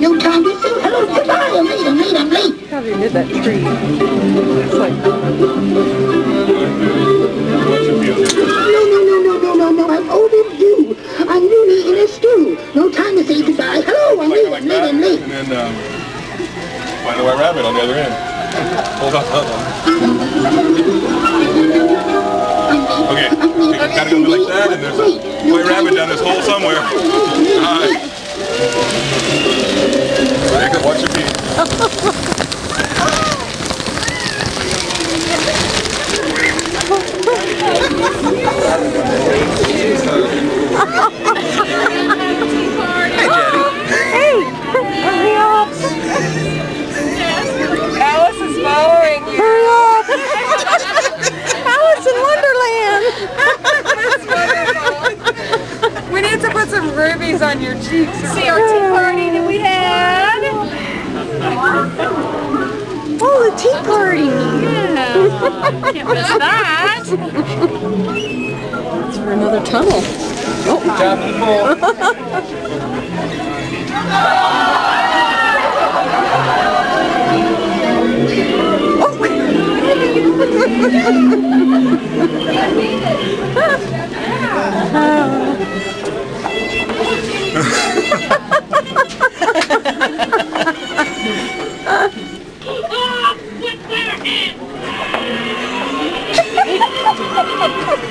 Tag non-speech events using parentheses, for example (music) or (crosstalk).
the important treat. No time to say hello, goodbye. I'm late, I'm late, I'm late. Probably did that tree. It's like, What's your feel? No, no, no, no, no, no, no. I'm overdue. I'm really in a stew. No time to say goodbye. Hello, I'm late, like I'm late, that, I'm late. and then um, find the white rabbit on the other end. Hold on, hold on. Okay, I'm late. you gotta go like that, and there's a white rabbit down this hole somewhere. Alright. Jacob, some rubies on your cheeks. See our tea party that we had. Oh, the tea party. Yeah. Can't miss that. It's for another tunnel. Oh. Good job, oh. (laughs) Oh,